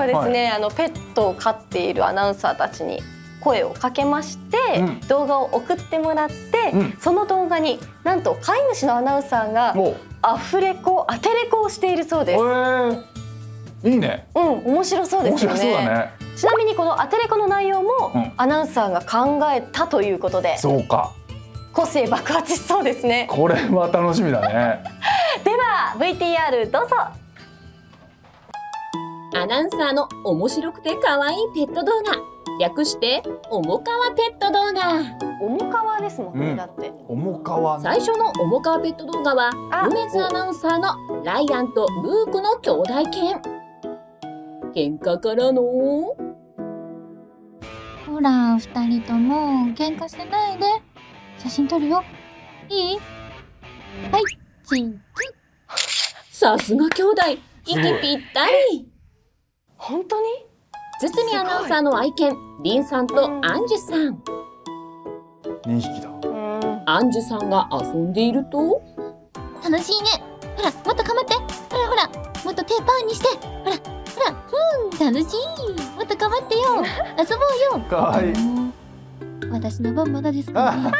はですね、はい、あのペットを飼っているアナウンサーたちに声をかけまして、うん、動画を送ってもらって、うん、その動画になんと飼い主のアナウンサーがアフレコアテレコをしているそうです。いいね。うん、面白そうですよね。ねちなみにこのアテレコの内容も、アナウンサーが考えたということで。そうか。個性爆発しそうですね。これは楽しみだね。では VTR どうぞ。アナウンサーの面白くて可愛いペット動画。略しておもかわペット動画。おもかわですもんね、うん、だって。おもかわ最初のおもかわペット動画は梅津アナウンサーのライアンとルークの兄弟犬。喧嘩からの。ほら二人とも喧嘩してないで。写真撮るよ。いい？はいチン。さすが兄弟。息ぴったり本当に？堤アナウンサーの愛犬リンさんとアンジュさん。2匹だ。アンジュさんが遊んでいると？楽しいね。ほらもっとかまって。ほらほらもっと手パーにして。ほらほらふん楽しい。もっとかまってよ。遊ぼうよ。かわいい。私の番まだですか、ね、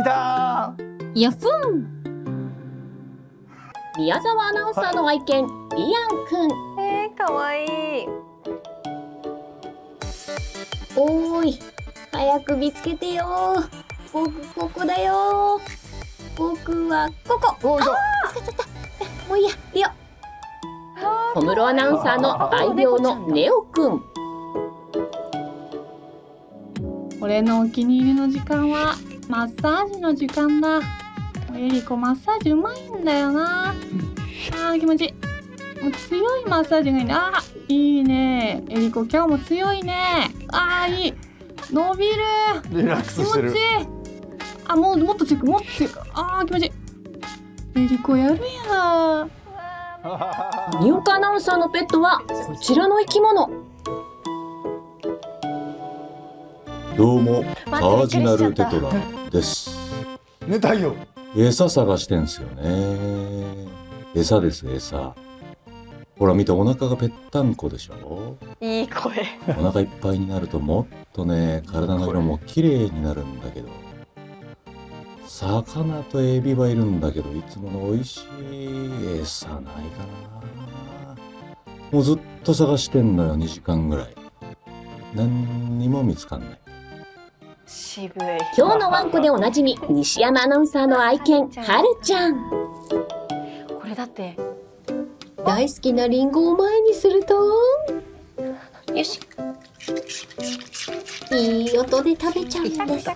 いたやふん。宮沢アナウンサーの愛犬リアンくん。えー、かわいい。おーい。早く見つけてよ。僕ここだよ。僕はここ。あ見つかっちゃったもういいやいいよ。小室アナウンサーの愛病のネオくん。俺のお気に入りの時間はマッサージの時間だ。エリコマッサージうまいんだよな。あー気持ちいいもう強いマッサージがいいね。あいいね。エリコ今日も強いね。あいい。伸びる。リラックスしてる。気持ちいい。あ、もうもっと強く、もっと強く。あ気持ちいい。エリコやるやにおかアナウンサーのペットはこちらの生き物。どうも、カージナルテトラです。寝たよ。餌探してんすよね。餌です、餌。ほら見てお腹がぺったんこでしょ？いい声。お腹いっぱいになるともっとね体の色も綺麗になるんだけど。魚とエビはいるんだけどいつもの美味しい餌ないかな。もうずっと探してんのよ2時間ぐらい。何にも見つかんない。渋い。今日のワンコでおなじみ西山アナウンサーの愛犬はるちゃん。これだって大好きなリンゴを前にすると。よし。いい音で食べちゃうんです。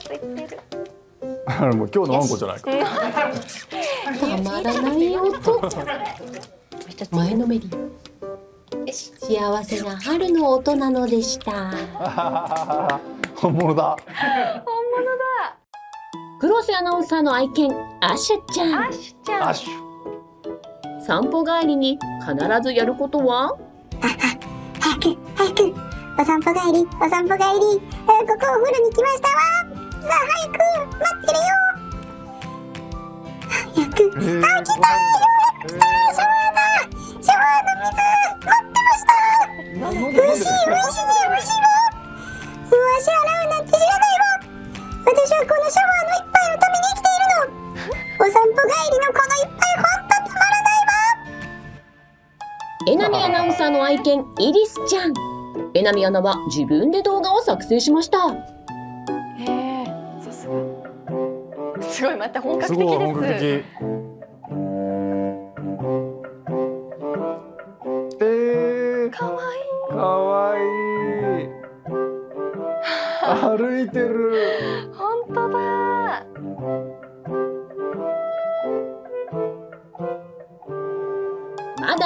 あもう今日のワンコじゃないか。たまらない音。前のめり。幸せな春の音なのでした。本物だ。本物だ。黒瀬アナウンサーの愛犬アシュちゃん。アシュちゃん。アシュ散歩帰りに必ずやることは？早く早くお散歩帰りお散歩帰り。ここお風呂に来ましたわ。さあ早く待ってるよ。早く、えー、あ来たようやく来たシャワーだ。シャワーの水待ってました。美味しい美味しいね美味しい犬イリスちゃん。えなみアナは自分で動画を作成しました。へえさすが。すごいまた本格的です。えー、かわいい。かわいい。歩いてる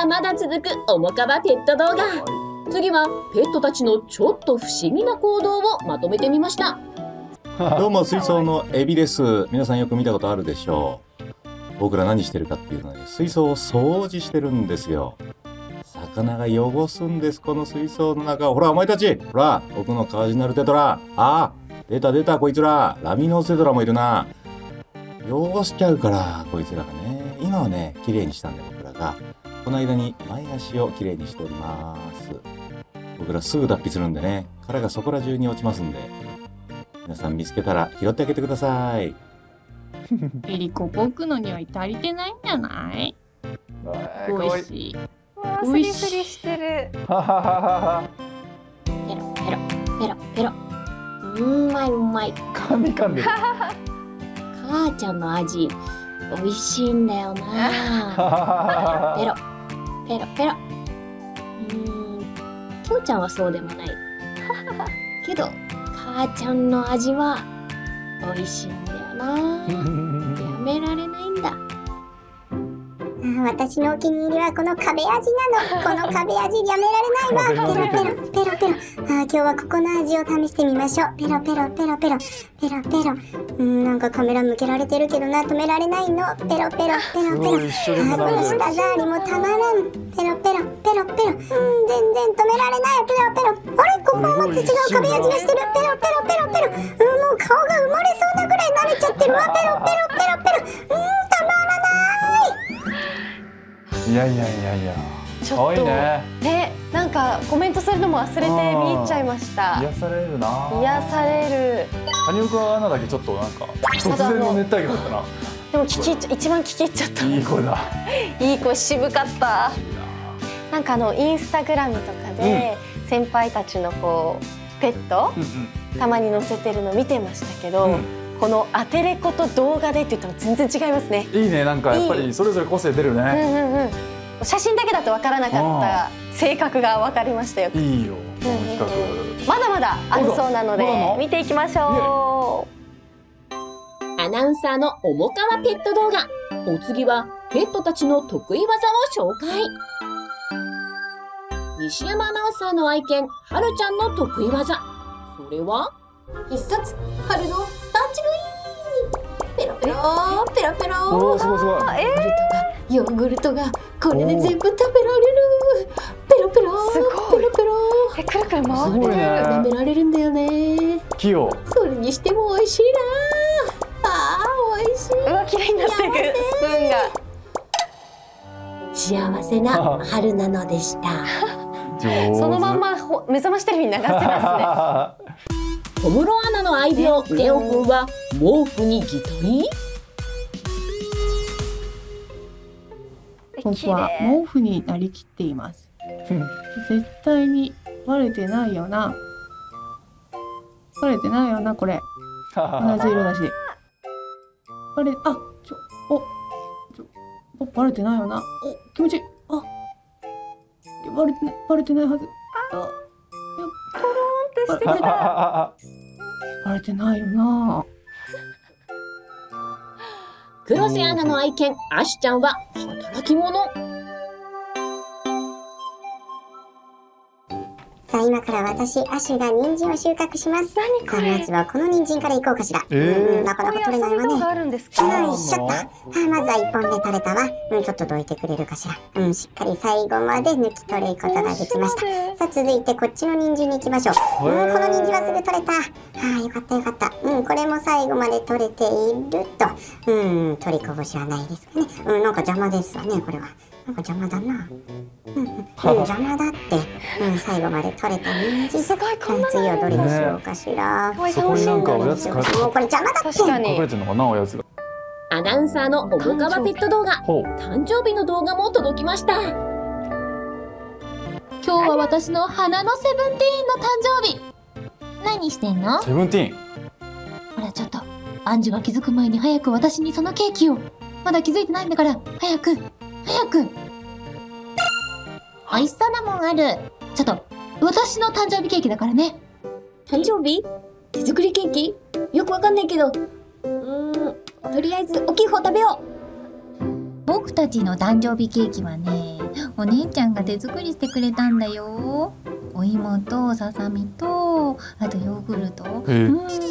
だまだ続くおもかばペット動画。次はペットたちのちょっと不思議な行動をまとめてみました。どうも水槽のエビです。皆さんよく見たことあるでしょう。僕ら何してるかっていうのはね水槽を掃除してるんですよ。魚が汚すんですこの水槽の中。ほらお前たち。ほら僕のカージナルテトラ。あ出た出たこいつら。ラミノステトラもいるな。汚しちゃうからこいつらがね。今はね綺麗にしたんで僕らがこの間に前足をきれいにしております。僕らすぐ脱皮するんでね殻がそこら中に落ちますんで皆さん見つけたら拾ってあげてください。エリコ僕のには足りてないんじゃない？かわいい美味しい。わあフリフリしてる。ペロペロペロペロ。うんまいうまい。噛み噛んでる。母ちゃんの味美味しいんだよな。は ペロペロペロ。うーん。父ちゃんはそうでもない。けど母ちゃんの味は美味しいんだよな。やめられないあ私のお気に入りはこの壁味なの。この壁味やめられないわ。ペロペロペロペロ。あ今日はここの味を試してみましょう。ペロペロペロペロペロペロ。うんなんかカメラ向けられてるけどな止められないの。ペロペロペロペロ。あこの舌触りもたまらん。ペロペロペロペロ。うん全然止められない。ペロペロ。あれ？ここはまた違う壁味がしてる。ペロペロペロペロ。うんもう顔が生まれそうなぐらい慣れちゃってるわ。ペロペロペロいやいやいやいや。ちょっとね。ねなんかコメントするのも忘れて見入っちゃいました。癒されるな。癒される。羽生川アナだけちょっとなんか突然の熱帯魚だったな。でも聞き一番聞き入っちゃった。いい声だ。いい子渋かった。な。んかあのインスタグラムとかで先輩たちのこうペットうんうん。たまに載せてるの見てましたけど、うんこのアテレコと動画でって言ったら全然違いますね。いいねなんかやっぱりそれぞれ個性出るうんねうんうん。写真だけだとわからなかった性格がわかりましたよ。いいよこのうんうん企まだまだあるそうなので見ていきましょアナウンサーの重川ペット動画。お次はペットたちの得意技を紹介。西山アナウンサーの愛犬、はるちゃんの得意技。それは？必殺、春のペロペロペロおロおすごいすごい。ヨーグルトが、ヨーグルトが、これで全部食べられる。ペロペロすごい。ペロペロう。えくるくる回ってる。舐められるんだよね。器用。それにしても美味しいな。あー美味しい。うわ綺麗になっていくスプーンが。幸せな春なのでした。そのまんまほ目覚ましテレビに流してま 小室アナの愛病、ネオくんは毛布にぎとりすね。僕は毛布になりきっています。絶対にバレてないよな。バレてないよなこれ。同じ色だし。バレあちょおちょおバレてないよな。お気持ちいい。あ。バレてないバレてないはず。あ。ってしてきた。バレてないよな。黒瀬アナの愛犬、アシュちゃんは働き者。さあ今から私アシュが人参を収穫します。さ何これ。あまずはこの人参からいこうかしら、えー。うんなかなか取れないわねんですか？よいしょっと。あまずは一本で取れたわ。うん、ちょっとどいてくれるかしら。うん、しっかり最後まで抜き取ることができました。さあ、続いてこっちの人参に行きましょう。うん、この人参はすぐ取れた。ああ、よかったよかった。うん、これも最後まで取れていると。うん、取りこぼしはないですかね。うん、なんか邪魔ですわね、これは。なんか邪魔だな。うん、邪魔だって。うん、最後まで取れた人参。すごいこんな次はどれにしようかしら。可愛いそこになんかおやつかもうこれ邪魔だって。確かに隠れ。てんのかなおやつがアナウンサーの重川ペット動画、誕生日の動画も届きました。今日は私の花のセブンティーンの誕生日。何してんの？セブンティーン。ほらちょっとアンジュが気づく前に早く私にそのケーキを。まだ気づいてないんだから早く早く。美味しそうなもんある。ちょっと私の誕生日ケーキだからね。誕生日？手作りケーキ？よくわかんないけど。うーん、とりあえず大きい方食べよ僕たちの誕生日ケーキはねお姉ちゃんが手作りしてくれたんだよ。お芋とささみとあとヨーグルト。う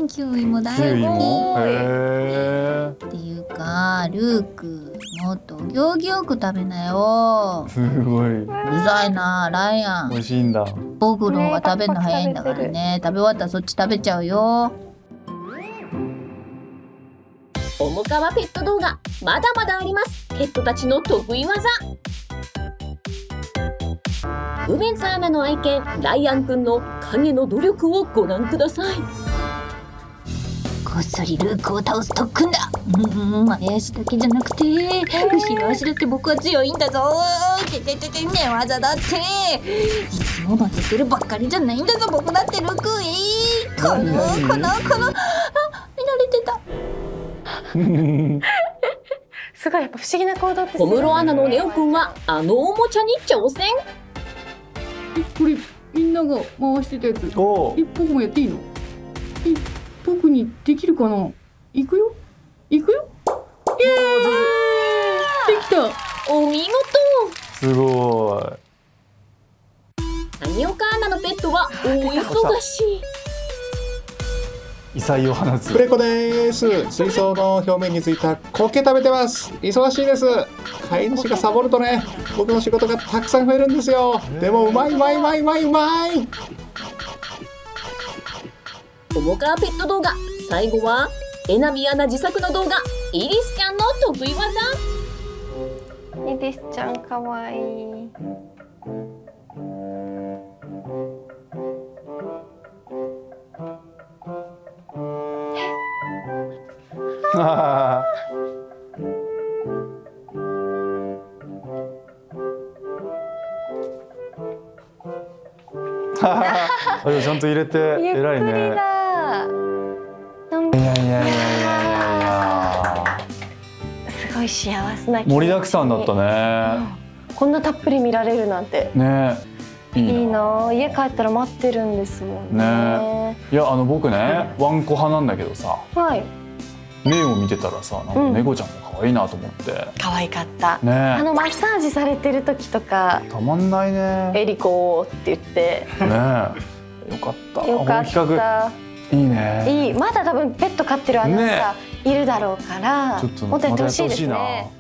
んキウイも大好も？きへっていうかルークもっとお行儀よく食べなよ。えすごい。うるさいなライアン。美味しいんだ。僕の方が食べるの早いんだからね。食べ終わったらそっち食べちゃうよう。重川ペット動画、まだまだあります。ペットたちの得意技。梅津アナの愛犬ライアンくんの影の努力をご覧くださいこっそりルークを倒す特訓だうん前足だけじゃなくて後ろ足だって僕は強いんだぞてててて寝技だっていつも負けてるばっかりじゃないんだぞ僕だってルークえー、このこのこのすごいやっぱ不思議な行動って小室アナのネオくんはあのおもちゃに挑戦これみんなが回してたやつ。おえ僕もやっていいの？え僕にできるかな？行くよ？行くよ？イエーイ！できた！お見事！すご谷岡アナのペットは大忙し。いい異彩を放つ。プレコです。水槽の表面についた苔食べてます。忙しいです。飼い主がサボるとね僕の仕事がたくさん増えるんですよ。でもうまいうまいうまいうまい。うまい友川ペット動画。最後はえなみアナ自作の動画。イリスちゃんの得意技。イリスちゃんかわいいちゃんと入れて偉いね。いやいやいやいやいやすごい幸せな盛りだくさんだったね。こんなたっぷり見られるなんて。ね。いいな。家帰ったら待ってるんですもんね。ね。いやあの僕ねワンコ派なんだけどさ。はい目を見てたらさなんかうん。猫ちゃんも可愛いなと思って、可愛かった。あねのマッサージされてる時とかたまんないね「ねエリコ」って言って。よかった。よかった。いいね。いい。まだ多分ペット飼ってるアナウンサーいるだろうからちょっともっとやってほしいですね